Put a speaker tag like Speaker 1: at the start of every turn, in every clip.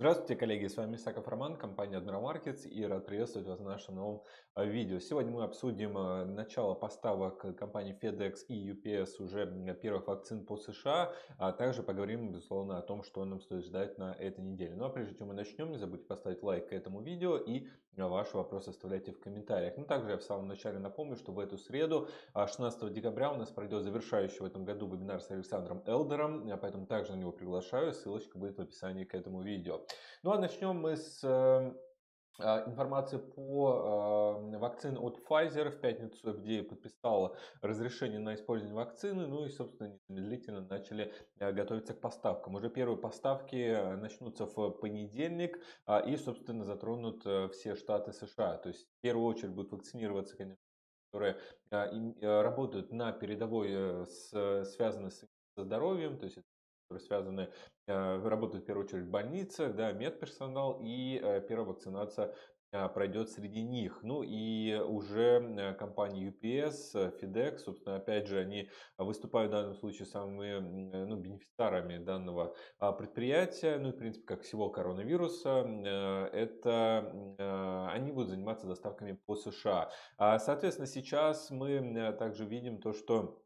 Speaker 1: Здравствуйте, коллеги, с вами Исаков Роман, компания Admiral Markets и рад приветствовать вас в нашем новом а, видео. Сегодня мы обсудим а, начало поставок компании FedEx и UPS уже первых вакцин по США, а также поговорим, безусловно, о том, что нам стоит ждать на этой неделе. Ну а прежде чем мы начнем, не забудьте поставить лайк к этому видео и ваши вопросы оставляйте в комментариях. Ну также я в самом начале напомню, что в эту среду, 16 декабря, у нас пройдет завершающий в этом году вебинар с Александром Элдером, поэтому также на него приглашаю, ссылочка будет в описании к этому видео. Ну а начнем мы с эм, а, информации по э, вакцине от Pfizer в пятницу, где подписала разрешение на использование вакцины, ну и, собственно, незамедлительно начали э, готовиться к поставкам. Уже первые поставки начнутся в понедельник э, и, собственно, затронут э, все штаты США. То есть, в первую очередь, будут вакцинироваться, конечно, которые э, работают на передовой, э, связаны с здоровьем, то есть которые связаны, э, работают в первую очередь в больницах, да, медперсонал и э, первая вакцинация а, пройдет среди них. Ну и уже э, компании UPS, FedEx, собственно, опять же, они выступают в данном случае самыми ну, бенефициарами данного а, предприятия, ну и, в принципе, как всего коронавируса, это они будут заниматься доставками по США. А, соответственно, сейчас мы также видим то, что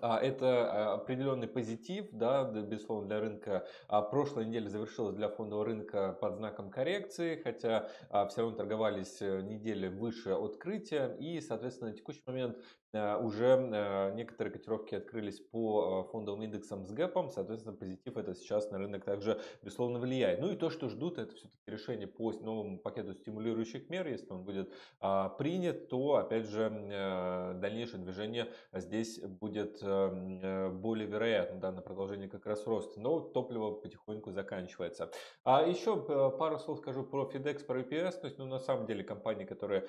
Speaker 1: это а, определенный позитив, да, безусловно, для рынка. А прошлая неделя завершилась для фондового рынка под знаком коррекции, хотя все равно торговались э, недели выше открытия. И, соответственно, на текущий момент уже э, некоторые котировки открылись по э, фондовым индексам с гэпом, соответственно, позитив это сейчас на рынок также, безусловно, влияет. Ну и то, что ждут, это все-таки решение по новому пакету стимулирующих мер, если он будет а, принят, то, опять же, дальнейшее движение здесь будет более вероятно, да, на продолжение как раз роста, но топливо потихоньку заканчивается. А еще пару слов скажу про FedEx, про UPS, то есть, ну, на самом деле, компании, которые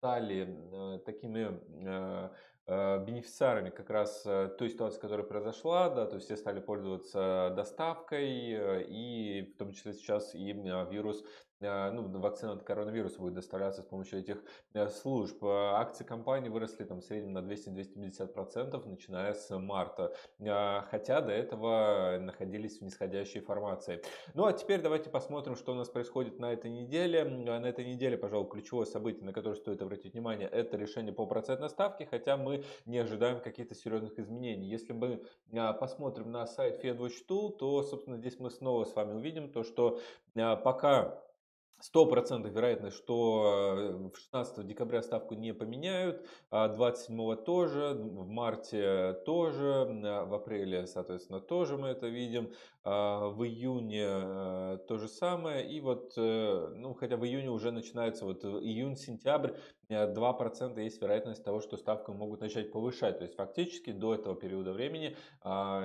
Speaker 1: стали э, такими э, э, бенефициарами как раз той ситуации, которая произошла, да, то есть все стали пользоваться доставкой, и в том числе сейчас и вирус ну, вакцина от коронавируса будет доставляться с помощью этих э, служб. А, акции компании выросли там в среднем на 200-250%, начиная с марта, а, хотя до этого находились в нисходящей формации. Ну а теперь давайте посмотрим, что у нас происходит на этой неделе. На этой неделе, пожалуй, ключевое событие, на которое стоит обратить внимание, это решение по процентной ставке, хотя мы не ожидаем каких-то серьезных изменений. Если мы посмотрим на сайт FedWatch то, собственно, здесь мы снова с вами увидим то, что пока Сто процентов вероятность, что э, в 16 декабря ставку не поменяют, а 27 тоже, в марте тоже, в апреле, соответственно, тоже мы это видим, а в июне э, то же самое, и вот, э, ну, хотя в июне уже начинается вот июнь-сентябрь, 2% есть вероятность того, что ставку могут начать повышать, то есть фактически до этого периода времени а,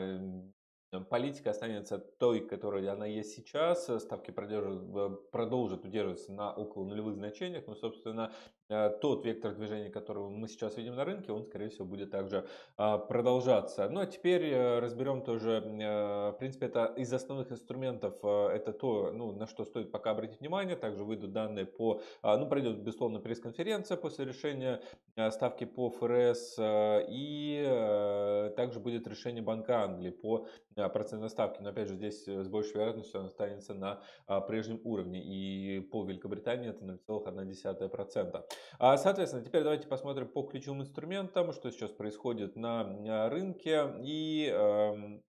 Speaker 1: политика останется той, которой она есть сейчас, ставки продолжат, продолжат удерживаться на около нулевых значениях, но, собственно, Э, тот вектор движения, который мы сейчас видим на рынке, он, скорее всего, будет также а, продолжаться. Ну а теперь э, разберем тоже, э, в принципе, это из основных инструментов, это то, ну, на что стоит пока обратить внимание. Также выйдут данные по, а, ну, пройдет, безусловно, пресс-конференция после решения ставки по ФРС, и также будет решение Банка Англии по процентной ставке. Но, опять же, здесь с большей вероятностью она останется на а, прежнем уровне, и по Великобритании это 0,1%. А, соответственно, теперь давайте посмотрим по ключевым инструментам, что сейчас происходит на рынке. И эм,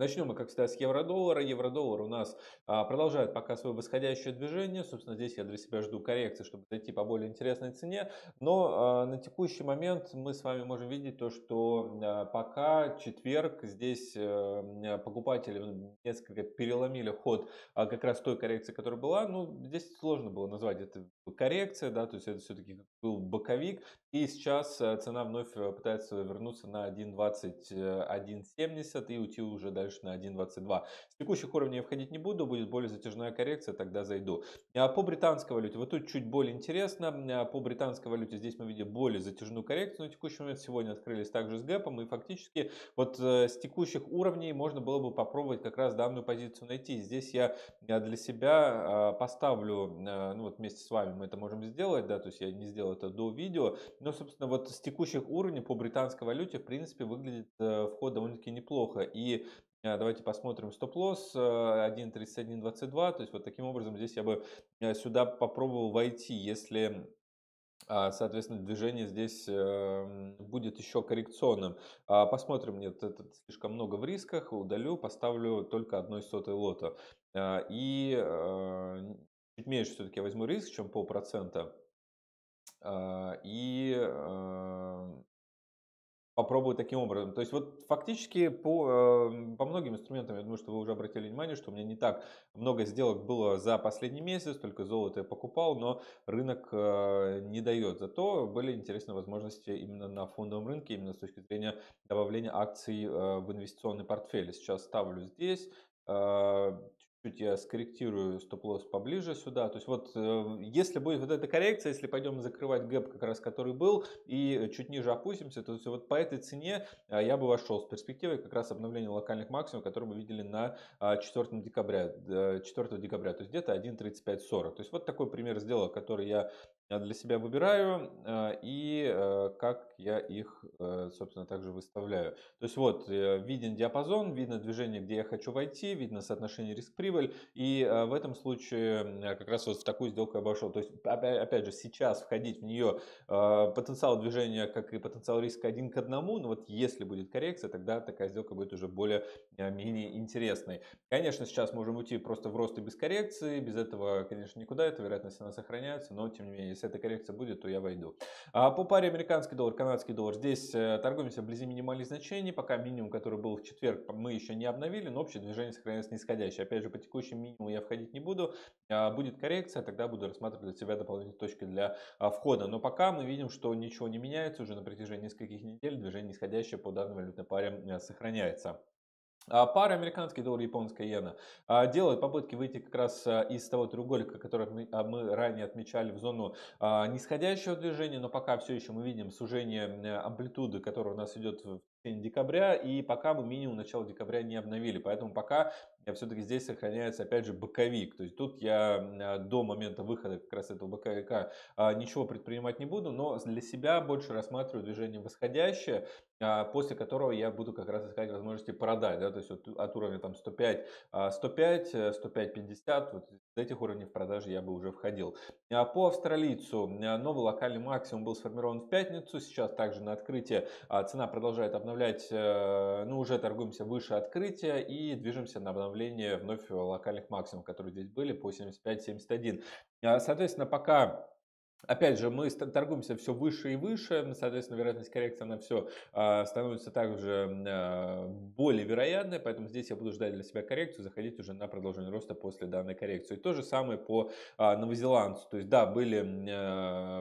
Speaker 1: Начнем мы, как всегда, с евро-доллара. Евро-доллар у нас а, продолжает пока свое восходящее движение. Собственно, здесь я для себя жду коррекции, чтобы зайти по более интересной цене. Но а, на текущий момент мы с вами можем видеть то, что а, пока четверг здесь а, покупатели несколько переломили ход а, как раз той коррекции, которая была. Ну, здесь сложно было назвать это коррекция, да, то есть это все-таки был боковик. И сейчас а, цена вновь а, пытается вернуться на 1.2170 и уйти уже дальше на 1.22. С текущих уровней я входить не буду, будет более затяжная коррекция, тогда зайду. А по британской валюте, вот тут чуть более интересно. А по британской валюте здесь мы видим более затяжную коррекцию. На текущий момент сегодня открылись также с гэпом. И фактически вот э, с текущих уровней можно было бы попробовать как раз данную позицию найти. Здесь я для себя поставлю, э, ну вот вместе с вами мы это можем сделать, да, то есть я не сделал это до видео. Но, собственно, вот с текущих уровней по британской валюте, в принципе, выглядит э, вход довольно-таки неплохо. И Давайте посмотрим стоп-лосс 1.3122. То есть вот таким образом здесь я бы сюда попробовал войти, если а, соответственно, движение здесь эм, будет еще коррекционным. А, посмотрим, нет, это слишком много в рисках, удалю, поставлю только одной сотой лота. И э, чуть меньше все-таки возьму риск, чем полпроцента. И э, попробую таким образом. То есть вот фактически по, эм, по многим инструментам, я думаю, что вы уже обратили внимание, что у меня не так много сделок было за последний месяц, только золото я покупал, но рынок э, не дает. Зато были интересные возможности именно на фондовом рынке, именно с точки зрения добавления акций э, в инвестиционный портфель. Сейчас ставлю здесь, э, чуть я скорректирую стоп-лосс поближе сюда. То есть вот э, если будет вот эта коррекция, если пойдем закрывать гэп, как раз который был, и чуть ниже опустимся, то есть вот по этой цене э, я бы вошел с перспективой как раз обновления локальных максимумов, которые мы видели на 4 а, декабря, 4 декабря, то есть где-то 1.3540. То есть вот такой пример сделок, который я для себя выбираю э, и э, как я их, э, собственно, также выставляю. То есть вот виден диапазон, видно движение, где я хочу войти, видно соотношение риск-прибыль. И в этом случае как раз вот в такую сделку я обошел. То есть, опять же, сейчас входить в нее потенциал движения, как и потенциал риска один к одному. Но вот если будет коррекция, тогда такая сделка будет уже более-менее интересной. Конечно, сейчас можем уйти просто в рост и без коррекции. Без этого, конечно, никуда. Эта вероятность она сохраняется. Но, тем не менее, если эта коррекция будет, то я войду. А по паре американский доллар, канадский доллар, здесь э, торгуемся вблизи минимальных значений, пока минимум, который был в четверг, мы еще не обновили, но общее движение сохраняется нисходящее. Опять же, по текущему минимуму я входить не буду, а будет коррекция, тогда буду рассматривать для себя дополнительные точки для а, входа. Но пока мы видим, что ничего не меняется, уже на протяжении нескольких недель движение нисходящее по данной валютной паре э, сохраняется. А, пара американский доллар, японская иена делают попытки выйти как раз из того треугольника, который мы ранее отмечали в зону нисходящего движения, но пока все еще мы видим сужение амплитуды, которая у нас идет в декабря, и пока мы минимум начала декабря не обновили, поэтому пока все-таки здесь сохраняется опять же боковик, то есть тут я до момента выхода как раз этого боковика ничего предпринимать не буду, но для себя больше рассматриваю движение восходящее, после которого я буду как раз искать возможности продать, да, то есть от, от уровня там 105, 105, 105, 50, вот с этих уровней в продаже я бы уже входил. По австралийцу новый локальный максимум был сформирован в пятницу, сейчас также на открытие цена продолжает обновлять, э, ну уже торгуемся выше открытия и движемся на обновление вновь локальных максимумов, которые здесь были по 75-71. А, соответственно, пока Опять же, мы торгуемся все выше и выше, соответственно, вероятность коррекции на все а, становится также а, более вероятной, поэтому здесь я буду ждать для себя коррекцию, заходить уже на продолжение роста после данной коррекции. И то же самое по а, новозеландцу, то есть да, были,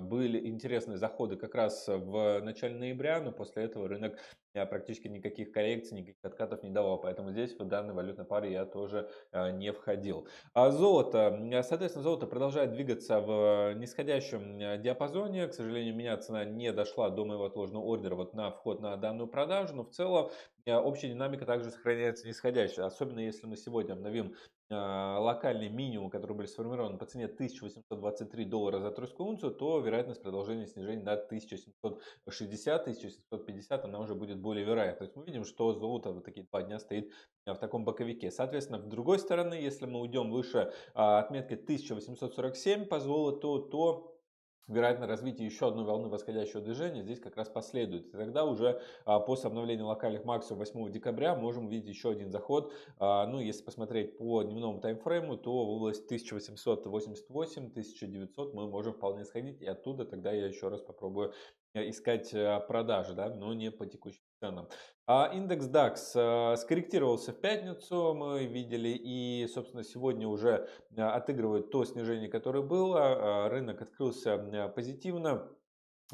Speaker 1: были интересные заходы как раз в начале ноября, но после этого рынок практически никаких коррекций, никаких откатов не давал, поэтому здесь в данной валютной паре я тоже не входил. А золото, соответственно, золото продолжает двигаться в нисходящем Э, диапазоне. К сожалению, у меня цена не дошла до моего отложенного ордера вот на вход на данную продажу, но в целом э, общая динамика также сохраняется нисходящая. Особенно если мы сегодня обновим э, локальный минимум, который были сформированы по цене 1823 доллара за тройскую унцию, то вероятность продолжения снижения до 1760-1750 она уже будет более вероятна. То есть мы видим, что золото вот такие два дня стоит в таком боковике. Соответственно, в другой стороны, если мы уйдем выше отметки 1847 по золоту, то вероятно развитие еще одной волны восходящего движения здесь как раз последует. И тогда уже а, после обновления локальных максимумов 8 декабря можем увидеть еще один заход. А, ну, если посмотреть по дневному таймфрейму, то в область 1888-1900 мы можем вполне сходить. И оттуда тогда я еще раз попробую э, искать э, продажи, да, но не по текущим ценам. А индекс DAX э, скорректировался в пятницу, мы видели, и, собственно, сегодня уже э, отыгрывает то снижение, которое было. Э, рынок открылся позитивно.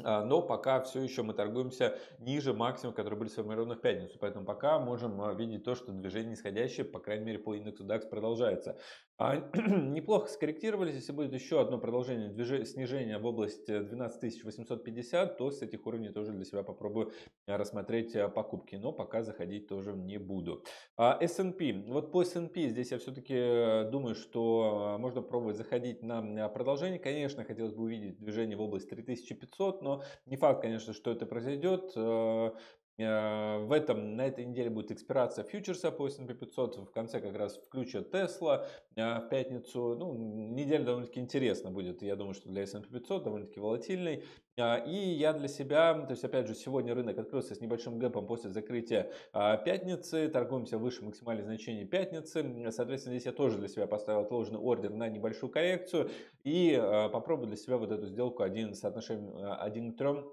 Speaker 1: А, но пока все еще мы торгуемся ниже максимума, которые были сформированы в пятницу. Поэтому пока можем видеть то, что движение нисходящее, по крайней мере, по индексу DAX продолжается. А, неплохо скорректировались. Если будет еще одно продолжение движения, снижения в область 12850, то с этих уровней тоже для себя попробую рассмотреть покупки. Но пока заходить тоже не буду. S&P. Вот по S&P здесь я все-таки э, думаю, что можно пробовать заходить на продолжение. Конечно, хотелось бы увидеть движение в область 3500, но не факт, конечно, что это произойдет. Э, В этом, на этой неделе будет экспирация фьючерса по S&P 500. В конце как раз включат Tesla в пятницу. Ну, неделя довольно-таки интересна будет. Я думаю, что для S&P 500 довольно-таки волатильной. И я для себя, то есть опять же сегодня рынок открылся с небольшим гэпом после закрытия пятницы. Торгуемся выше максимальных значений пятницы. Соответственно, здесь я тоже для себя поставил отложенный ордер на небольшую коррекцию. И попробую для себя вот эту сделку 1 соотношение 1 к 3 а,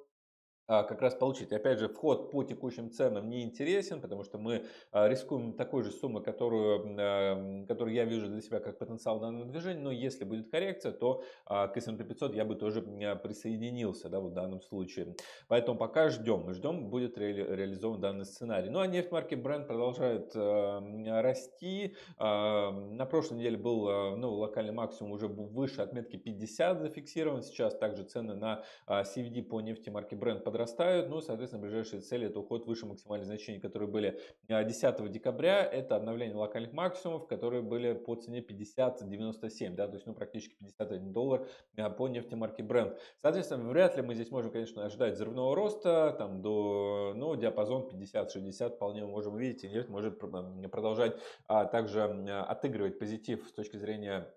Speaker 1: как раз получить. Опять же, вход по текущим ценам не интересен, потому что мы а, рискуем такой же суммы, которую, которую я вижу для себя как потенциал данного движения, но если будет коррекция, то а, к S&P 500 я бы тоже присоединился да, в данном случае. Поэтому пока ждем, ждем, будет ре реализован данный сценарий. Ну а нефть Brent продолжает расти. На прошлой неделе был ну, локальный максимум уже выше отметки 50 зафиксирован. Сейчас также цены на CVD по нефти марки Brent подрастают. Ну, соответственно, ближайшие цели это уход выше максимальных значений, которые были 10 а, декабря. Это обновление локальных максимумов, которые были по цене 50-97, да, то есть ну, практически 51 доллар а, по нефти марки Brent. Соответственно, вряд ли мы здесь можем, конечно, ожидать взрывного роста там до, ну, диапазон 50-60 вполне мы можем увидеть, и нефть может продолжать а, также отыгрывать позитив с точки зрения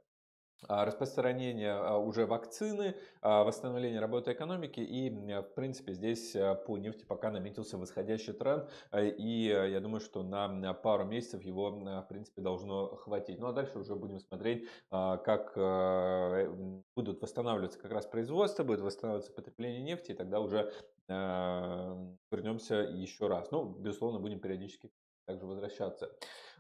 Speaker 1: распространение а, уже вакцины, а, восстановление работы экономики и, в принципе, здесь по нефти пока наметился восходящий тренд и я думаю, что на пару месяцев его, в принципе, должно хватить. Ну а дальше уже будем смотреть, как будут восстанавливаться как раз производство, будет восстанавливаться потребление нефти, и тогда уже вернемся еще раз. Ну, безусловно, будем периодически также возвращаться.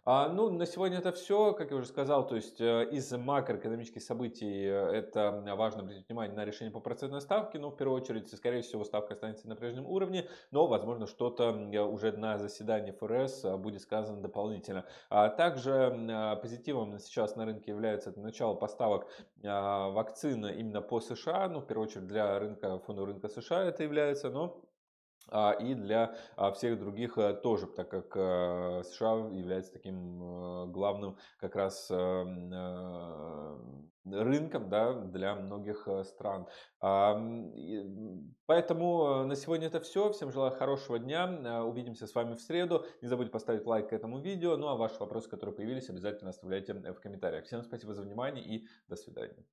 Speaker 1: А, ну, на сегодня это все, как я уже сказал, то есть э, из макроэкономических событий э, это важно обратить внимание на решение по процентной ставке, но в первую очередь, скорее всего, ставка останется на прежнем уровне, но, возможно, что-то уже на заседании ФРС э, будет сказано дополнительно. А также позитивом сейчас на рынке является начало поставок вакцины именно по США, ну, в первую очередь для рынка, фондового рынка США это является, но а, и для а, всех других э, тоже, так как э, США является таким э, главным как раз рынком да, для многих стран. Поэтому на сегодня это все. Всем желаю хорошего дня. Увидимся с вами в среду. Не забудьте поставить лайк к этому видео. Ну а ваши вопросы, которые появились, обязательно оставляйте в комментариях. Всем спасибо за внимание и до свидания.